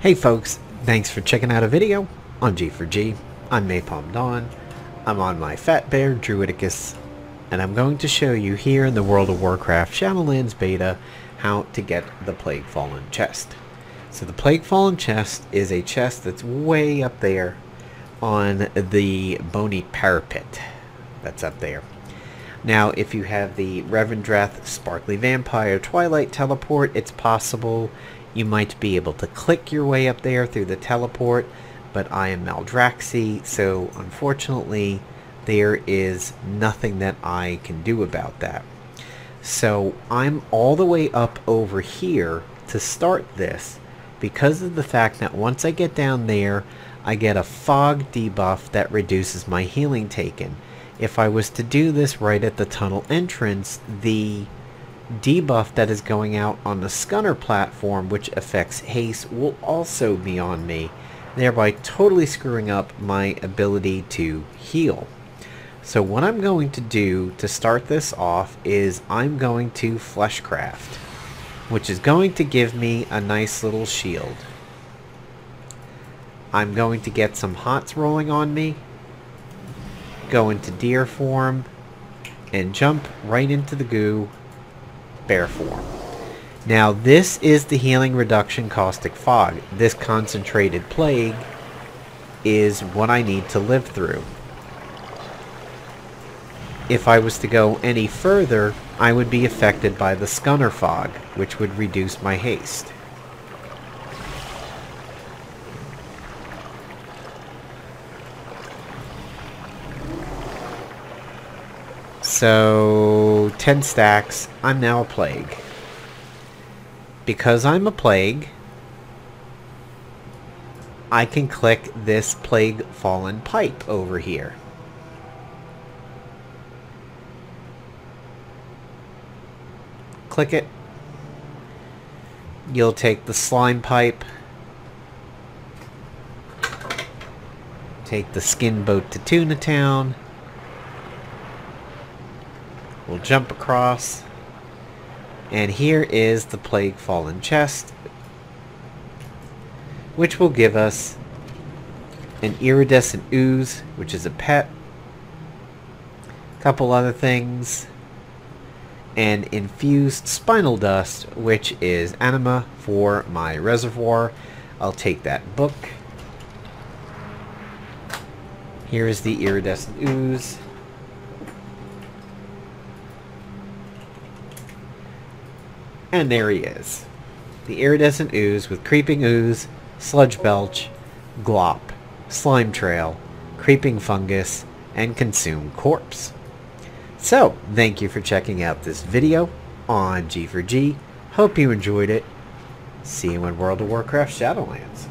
Hey folks, thanks for checking out a video on G4G. I'm Napalm Dawn. I'm on my Fat Bear Druidicus, and I'm going to show you here in the World of Warcraft Shadowlands beta how to get the Plaguefallen chest. So the Plaguefallen chest is a chest that's way up there on the Bony Parapet. That's up there. Now, if you have the Revendreth Sparkly Vampire Twilight Teleport, it's possible you might be able to click your way up there through the teleport, but I am Maldraxxi, so unfortunately there is nothing that I can do about that. So I'm all the way up over here to start this because of the fact that once I get down there, I get a fog debuff that reduces my healing taken. If I was to do this right at the tunnel entrance, the debuff that is going out on the Scunner platform, which affects haste, will also be on me, thereby totally screwing up my ability to heal. So what I'm going to do to start this off is I'm going to Fleshcraft, which is going to give me a nice little shield. I'm going to get some hots rolling on me, go into deer form, and jump right into the goo, bear form. Now this is the healing reduction caustic fog. This concentrated plague is what I need to live through. If I was to go any further, I would be affected by the Scunner fog, which would reduce my haste. So, 10 stacks. I'm now a plague. Because I'm a plague, I can click this Plaguefallen pipe over here. Click it. You'll take the slime pipe. Take the skin boat to Tuna Town. We'll jump across. And here is the Plaguefallen chest. Which will give us an iridescent ooze, which is a pet. A couple other things. And infused spinal dust, which is anima for my reservoir. I'll take that book. Here is the iridescent ooze. And there he is. The iridescent ooze with creeping ooze, sludge belch, glop, slime trail, creeping fungus, and consume corpse. So, thank you for checking out this video on G4G. Hope you enjoyed it. See you in World of Warcraft Shadowlands.